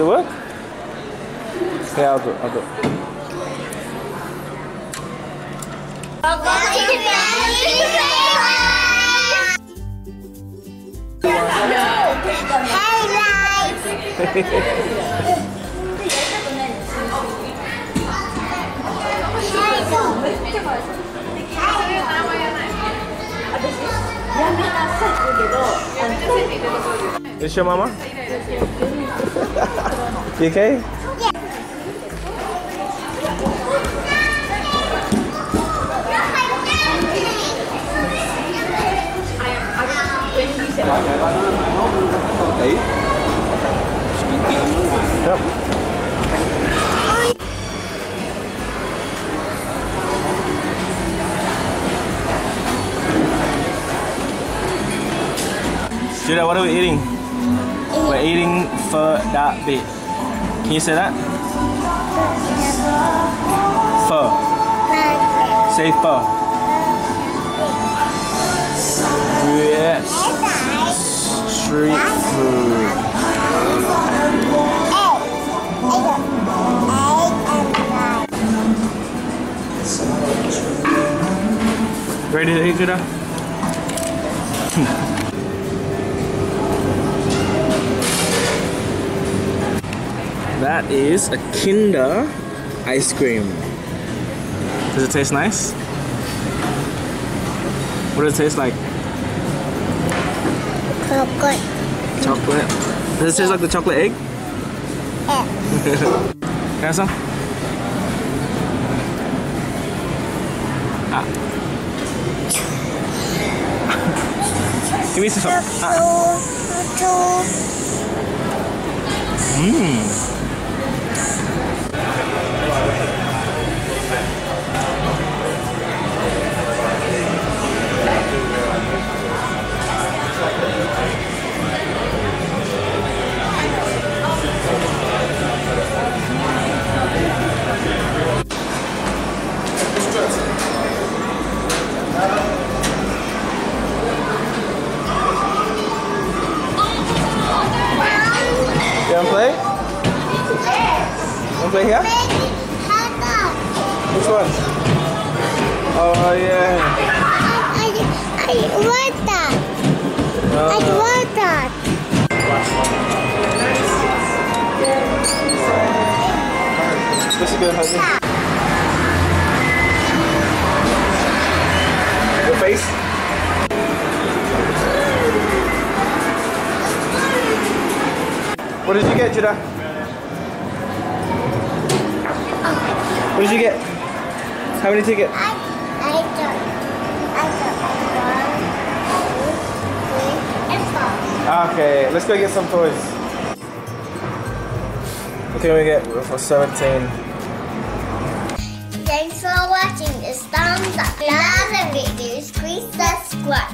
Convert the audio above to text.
it work? Yeah, I'll do it. I'll do it. Is your mama? you okay? Judah, what are we eating? We're eating pho da bit. Can you say that? Pho. Say pho. Yes. Street food. Ready to eat, Judah? That is a Kinder ice cream. Does it taste nice? What does it taste like? Chocolate. Chocolate. Does it taste like the chocolate egg? Can I have some? Ah. Give me some. Ah. Mmm. Wanna play? Wanna play here? Which one? Oh yeah. I I, I want that. I Uh, want that. this is good, honey. What did you get, Judah? What did you get? How many tickets? I, I got, I got one, two, three, and four. Okay, let's go get some toys. What can we get for 17? Thanks for watching this thumbs up. Love the video, please subscribe.